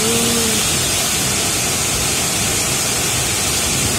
Ooh.